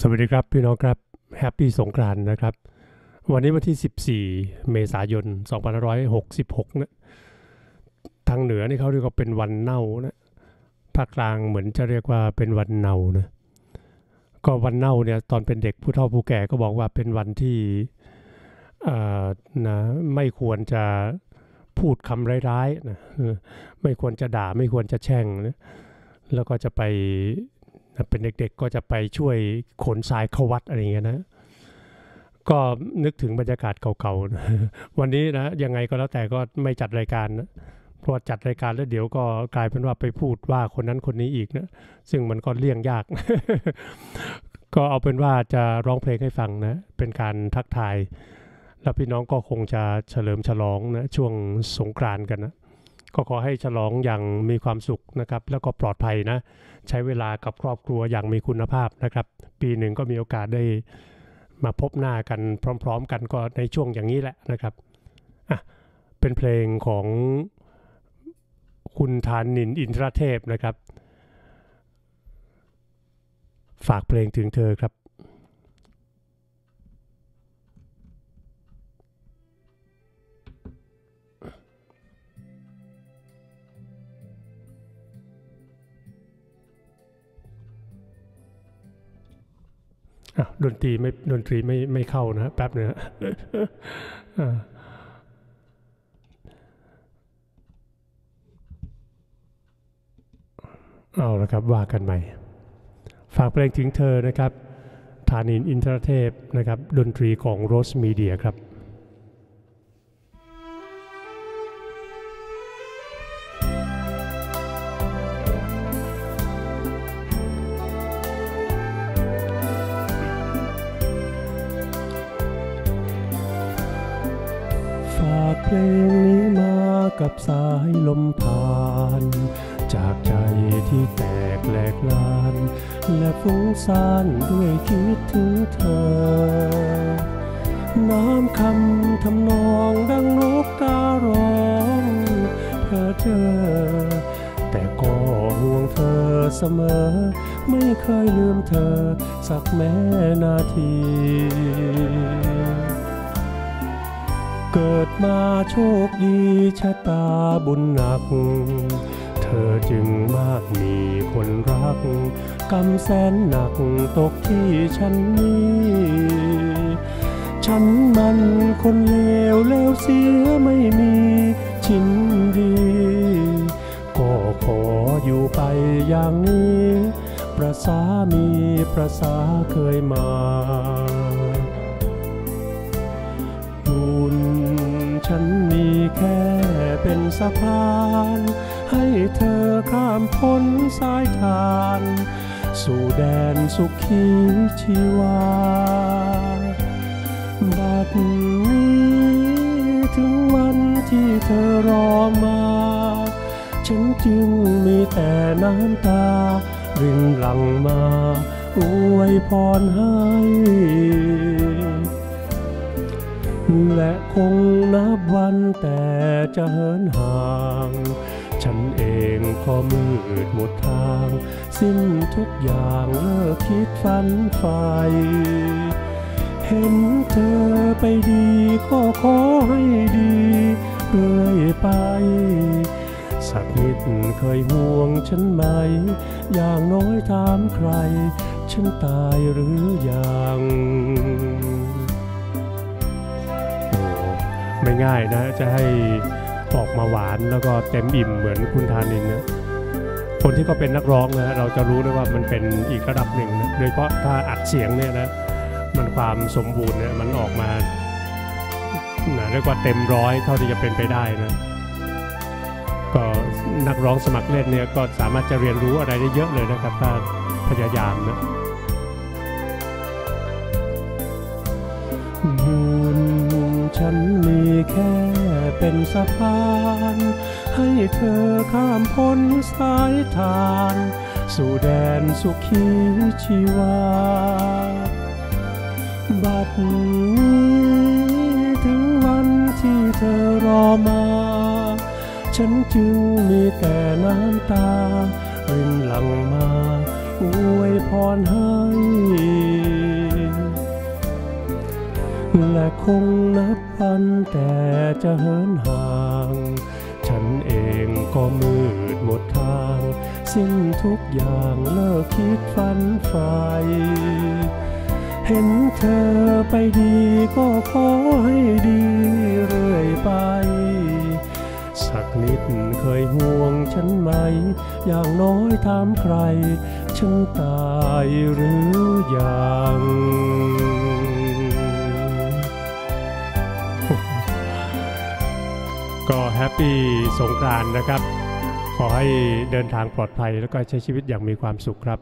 สวัสดีครับพี่น้องครับ happy สงกรานต์นะครับ วันนี้วันที่ 14 เมษายน 2566 นะทางเหนือนี่เขาเรียกว่าเป็นวันเน่านะภาคกลางเหมือนจะเรียกว่าเป็นวันเน่านะก็วันเน่าเนี่ยตอนเป็นเด็กผู้เฒ่าผู้แก่ก็บอกว่าเป็นวันที่อ่านะไม่ควรจะพูดคำร้ายๆนะไม่ควรจะด่าไม่ควรจะแช่งนะแล้วก็จะไป เป็นเด็กๆก็จะไปช่วยขนทรายเข้าวัดอะไรอย่างเงี้ยนะก็นึกถึงบรรยากาศเก่าๆ วันนี้นะยังไงก็แล้วแต่ก็ไม่จัดรายการนะเพราะจัดรายการแล้วเดี๋ยวก็กลายเป็นว่าไปพูดว่าคนนั้นคนนี้อีกนะซึ่งมันก็เลี่ยงยาก ก็เอาเป็นว่าจะร้องเพลงให้ฟังนะ เป็นการทักทาย แล้วพี่น้องก็คงจะเฉลิมฉลองนะช่วงสงกรานต์กันนะ ก็ขอให้ฉลองอย่างมีความสุขนะครับ แล้วก็ปลอดภัยนะ ใช้เวลากับครอบครัวอย่างมีคุณภาพนะครับ ปีหนึ่งก็มีโอกาสได้มาพบหน้ากันพร้อม ๆ กันก็ในช่วงอย่างนี้แหละนะครับอะเป็นเพลงของคุณธานินอินทรเทพนะครับ ฝากเพลงถึงเธอครับ ดนตรีไม่ดนตรีไม่ไม่เข้านะแป๊บนึงนะอ่าเอาละครับว่ากันใหม่ ฝากเพลงถึงเธอนะครับ ฐานินอินทรเทพนะครับ ดนตรีของโรสมีเดียครับ งนี้มากับสายลมผ่าน จากใจที่แตกแหลกลาน และฟุ้งซ่านด้วยคิดถึงเธอ น้ำคำทำนองดังนกการ้องเธอเธอ แต่ก็ห่วงเธอเสมอ ไม่เคยลืมเธอสักแม้นาที เกิดมาโชคดีชะตาบุญหนัก เธอจึงมากมีคนรัก กำแสนหนักตกที่ฉันนี้ ฉันมันคนเลวเลวเสียไม่มีชิ้นดี ก็ขออยู่ไปอย่างนี้ ประสามีประสาเคยมา สะพาน ให้เธอข้ามพ้นสายทาน สู่แดนสุขีชีวา บัดนี้ถึงวันที่เธอรอมา ฉันจึงมีแต่น้ำตา รินหลั่งมาอวยพรให้ และคงนับวันแต่จะเหินห่าง ฉันเองก็มืดหมดทาง สิ้นทุกอย่างเลิกคิดฝันใฝ่เห็นเธอไปดีก็ขอให้ดีเรื่อยไปสักนิดเคยห่วงฉันไหม อย่างน้อยถามใคร ฉันตายหรือยัง ไม่ง่ายนะ จะให้ออกมาหวานแล้วก็เต็มอิ่มเหมือนคุณธานินนะคนที่เขาเป็นนักร้องนะเราจะรู้เลยว่ามันเป็นอีกระดับหนึ่งนะโดยเฉพาะถ้าอัดเสียงเนี่ยนะมันความสมบูรณ์เนี่ยมันออกมานะเรียกว่าเต็มร้อยเท่าที่จะเป็นไปได้นะก็นักร้องสมัครเล่นเนี่ยก็สามารถจะเรียนรู้อะไรได้เยอะเลยนะครับถ้าพยายามนะ เป็นสะพาน ให้เธอข้ามพ้นสายทาน สู่แดนสุขีชีวา บัดนี้ถึงวันที่เธอรอมา ฉันจึงมีแต่น้ำตารินหลั่งมาอวยพรให้ และคงนับพันแต่จะเหินห่าง ฉันเองก็มืดหมดทาง สิ้นทุกอย่างเลิกคิดฝันใฝ่เห็นเธอไปดีก็ขอให้ดีเรื่อยไป สักนิดเคยห่วงฉันไหม อย่างน้อยถามใคร ฉันตายหรือยัง ก็แฮปปี้สงกรานนะครับ ขอให้เดินทางปลอดภัยแล้วก็ใช้ชีวิตอย่างมีความสุขครับ